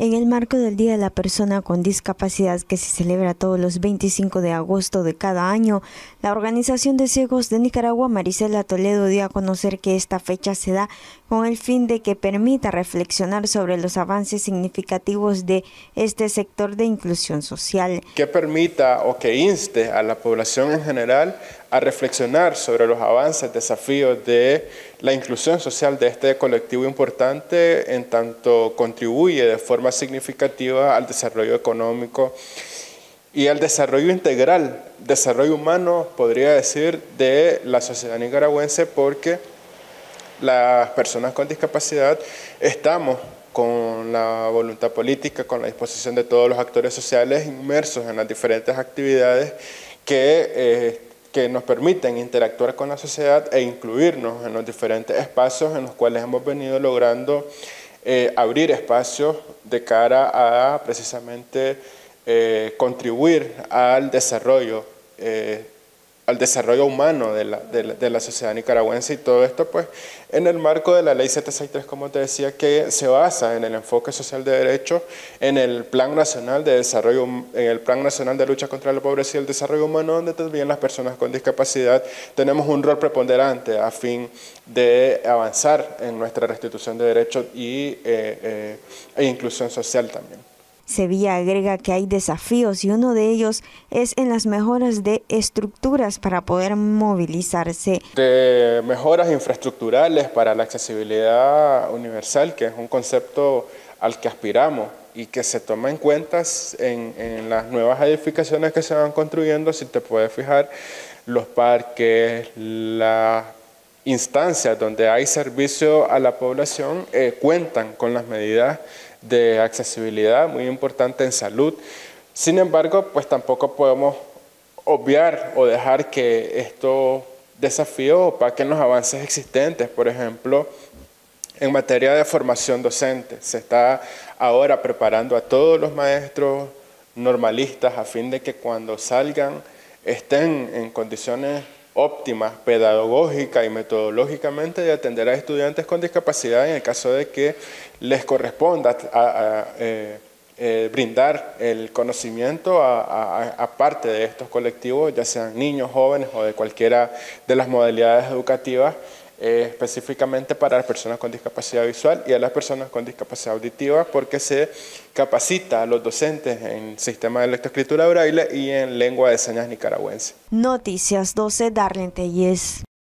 En el marco del Día de la Persona con Discapacidad que se celebra todos los 25 de agosto de cada año, la Organización de Ciegos de Nicaragua, Marisela Toledo, dio a conocer que esta fecha se da con el fin de que permita reflexionar sobre los avances significativos de este sector de inclusión social. Que permita o que inste a la población en general a reflexionar sobre los avances, desafíos de la inclusión social de este colectivo importante en tanto contribuye de forma significativa al desarrollo económico y al desarrollo integral, desarrollo humano, podría decir, de la sociedad nicaragüense porque las personas con discapacidad estamos con la voluntad política, con la disposición de todos los actores sociales inmersos en las diferentes actividades que eh, que nos permiten interactuar con la sociedad e incluirnos en los diferentes espacios en los cuales hemos venido logrando eh, abrir espacios de cara a precisamente eh, contribuir al desarrollo eh, al desarrollo humano de la, de, la, sociedad nicaragüense y todo esto pues en el marco de la ley 763, como te decía, que se basa en el enfoque social de derechos, en el Plan Nacional de Desarrollo, en el Plan Nacional de Lucha contra la Pobreza y el Desarrollo Humano, donde también las personas con discapacidad tenemos un rol preponderante a fin de avanzar en nuestra restitución de derechos y, eh, eh, e inclusión social también. Sevilla agrega que hay desafíos y uno de ellos es en las mejoras de estructuras para poder movilizarse. De mejoras infraestructurales para la accesibilidad universal, que es un concepto al que aspiramos y que se toma en cuenta en, las nuevas edificaciones que se van construyendo, si te puedes fijar, los parques, las instancias donde hay servicio a la población eh, cuentan con las medidas de accesibilidad, muy importante en salud. Sin embargo, pues tampoco podemos obviar o dejar que estos desafíos opaquen los avances existentes. Por ejemplo, en materia de formación docente, se está ahora preparando a todos los maestros normalistas a fin de que cuando salgan estén en condiciones óptimas pedagógica y metodológicamente de atender a estudiantes con discapacidad en el caso de que les corresponda eh, eh, brindar el conocimiento a, parte de estos colectivos, ya sean niños, jóvenes o de cualquiera de las modalidades educativas, eh, específicamente para las personas con discapacidad visual y a las personas con discapacidad auditiva, porque se capacita a los docentes en sistema de lectoescritura braille y en lengua de señas nicaragüense. Noticias 12, Darlene Telles.